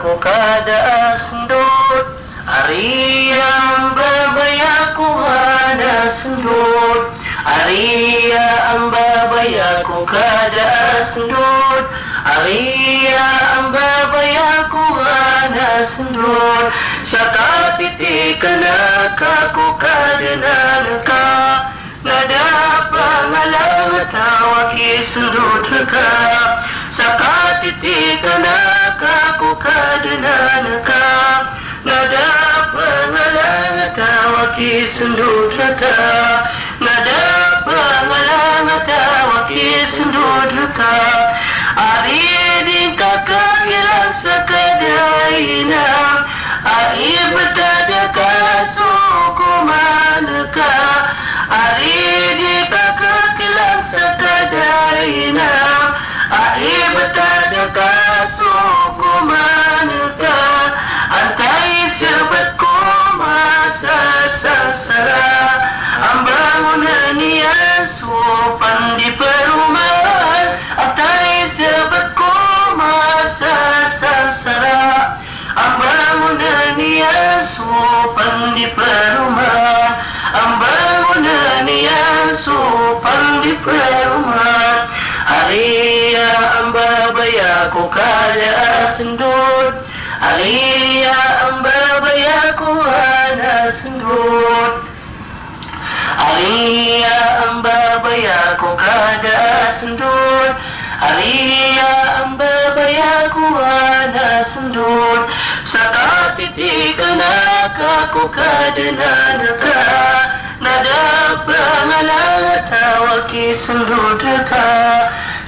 ku kada sendut Aria babayaku ada sendut. Aria babayaku kada sendut Aria babayaku ada sendut. Saka titik kena kaku kada nanka Nada pangalang ka لقد كدنانك نداب ملامك وكيس ندرك نداب ملامك وكيس ندرك أريدك كاملا سكدعينا أريبتك سوق مالك أريدك كاملا سكدعينا bertada kasuku manaka Antai sebetku masa sasara Ambangunan yang sopan di perumahan. Antai sebetku masa sasara Ambangunan yang sopan di perumahan. Ambangunan yang sopan di perumahan Aria amba bayaku kaya sendut. Alia amba bayaku ada sendut. Alia amba bayaku kada sendut. Alia amba bayaku ada sendut. Saka titik kena kaku kada nanaka. Nada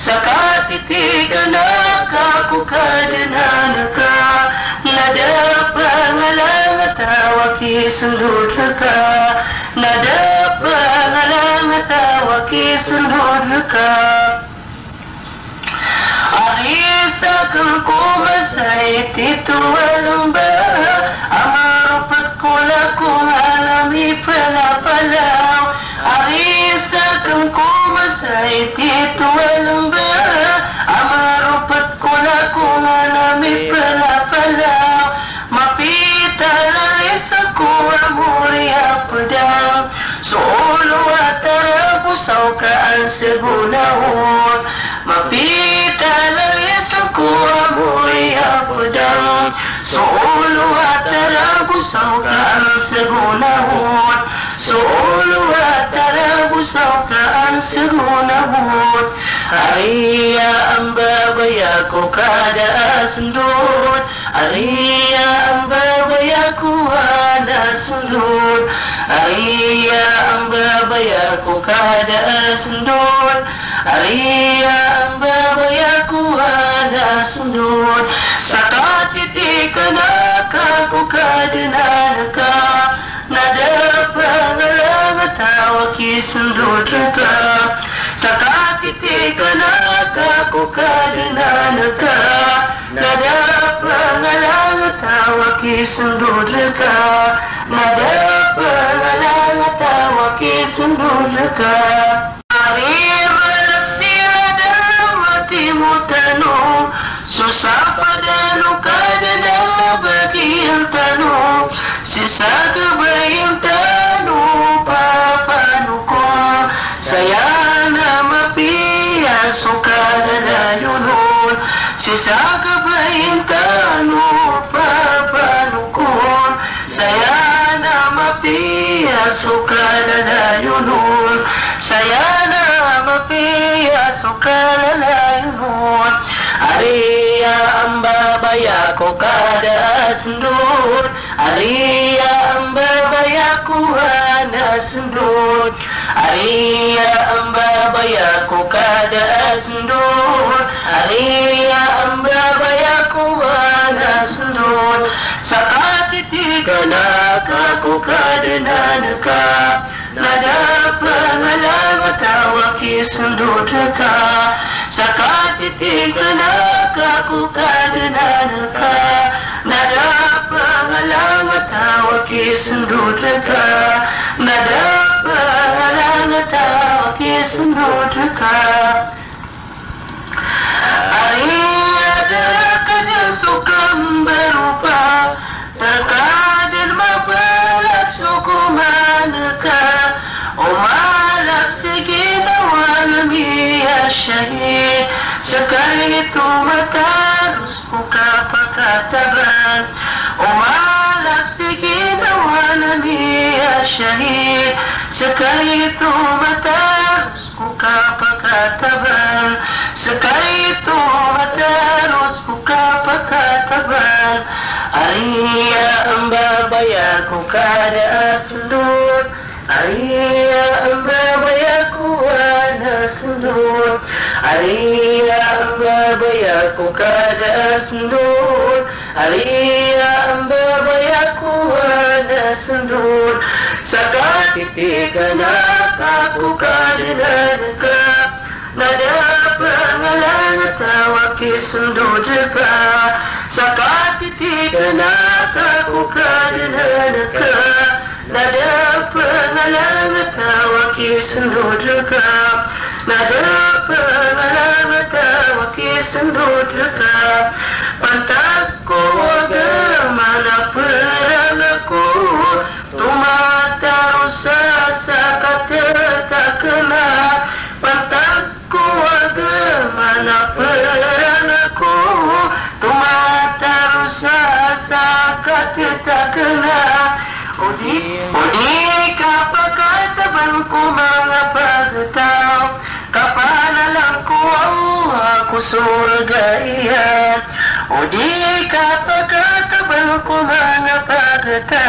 pangalang tawaki sendut ka Saka titik kena kaku kada nanaka Nada pangalang tawaki sendut ka Nada pangalang tawaki sendut ka Arisakan ku ku masai titu walamba Amarupat kula ku alami pala-palau Mapita larisaku amuri apedang Solo atara busau kaan segunahun Mapita larisaku amuri apedang Solo atara busau kaan segunahun Solo atara amba bayaku kada sendut. Aria amba bayaku ada sendut. Aria amba bayaku kada sendut. Aria amba bayaku ada sendut. Saka titik kena kaku kada nanaka Nada pangalang tawaki sendut ka Saka titik kena kaku kada nanaka Nada pangalang tawaki sendut ka Nada pangalang tawaki sendut ka Ari malap siada matimu tanu Susah padanu kada na bagian tanu Sisa kebayang pia suka na yunun Saya nama pia suka na yunun Aria amba bayako kada sendut Aria amba bayako ada sendut Aria amba bayako kada sendut Aria amba bayako አምላኩ ከድነንከ ነደፈ መለመታ ወኪስንዱድከ ሰካቲቲ ከነካኩ ከድነንከ ነደፈ መለመታ ወኪስንዱድከ ነደፈ መለመታ ወኪስንዱድከ Terkadang suka berubah Terkadang manakah Umalap segi nawalami ya syahid. Sekali itu mata harus buka pakataban Umalap segi nawalami ya syahid. Sekali itu mata harus buka pakataban Sekali itu mata harus buka علي الباب يكو نسنور علي الباب يكو كاد أسنور علي الباب يكو نسنور سكاتي فيك ناكا وكاد نانكا ندابا ملانتا وفي صندوقك سكاتي فيك ناكا وكاد نانكا Nada pengalang tawaki sundut dekat Nada mana Tumata tak kena Pantakku mana Tumata tak kena kusur gaya Udi kapaka kabal apa kata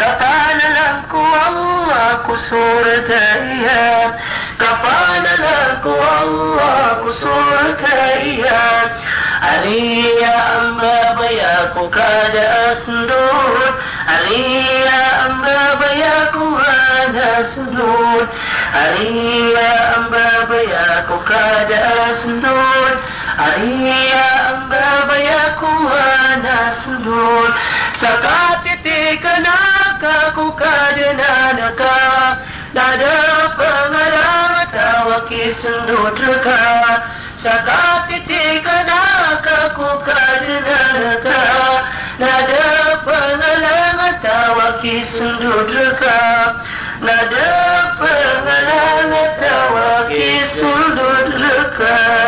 Kapanalan ko Allah kusur gaya Kapanalan ko Allah kusur gaya Aliya amma baya ku kada asnur Aliya amma bayaku ku hana sunur Aliya amma baya Saniya ang babayakuha na sunod Sa kapiti ka nakakukadana ka Nada pangalang tawag isunod ka Sa kapiti ka nakakukadana ka Nada pangalang tawag isunod ka Nada pangalang tawag isunod ka